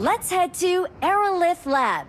Let's head to Aerolith Lab.